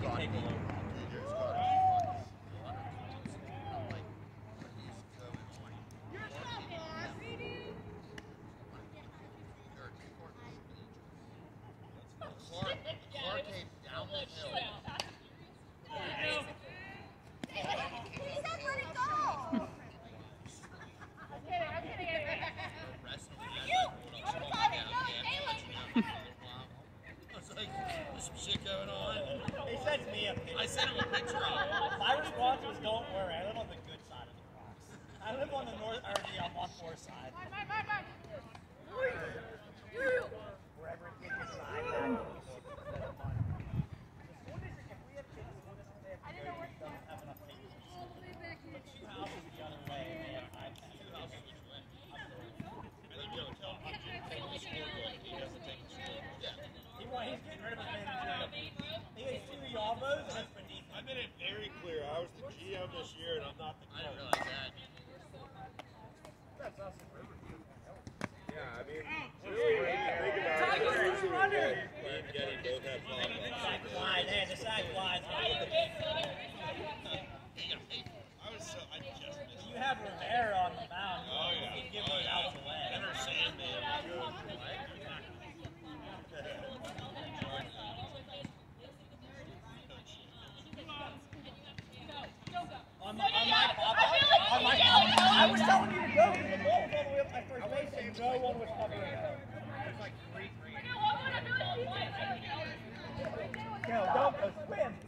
Clark, Clark came down the hill. some shit going on. He sent me a picture. I sent him a picture of it. My response was, don't worry, I live on the good side of the rocks. I live on the north, or the uh, on one four side. he's getting rid of his. He has two and that's beneath I've been it very clear. I was the GM this year and I'm not the coach. I didn't realize that. That's awesome. Yeah, I mean, oh, really, yeah. think about it. Tiger's the runner. The. No one was covering that. Like don't, uh, spin.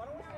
Why don't we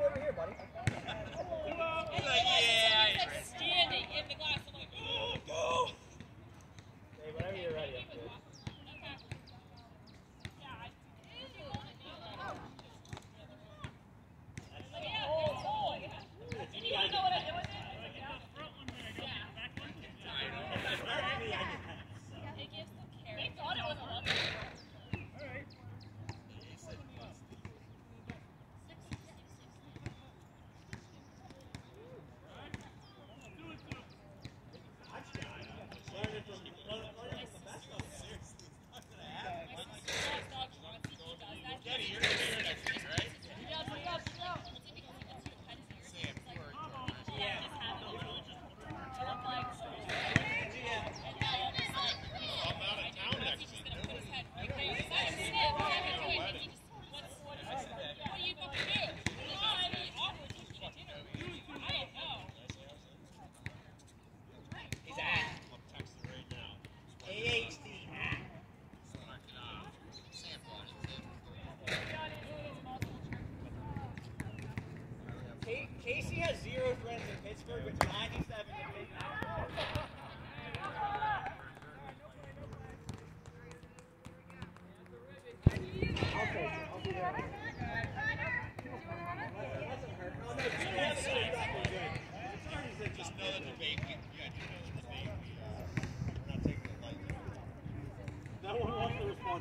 You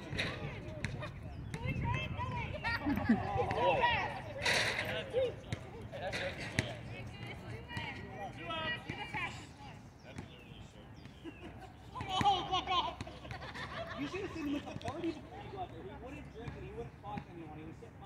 should have seen him at the party before he got there. He wouldn't drink and he wouldn't talk to anyone. He was sitting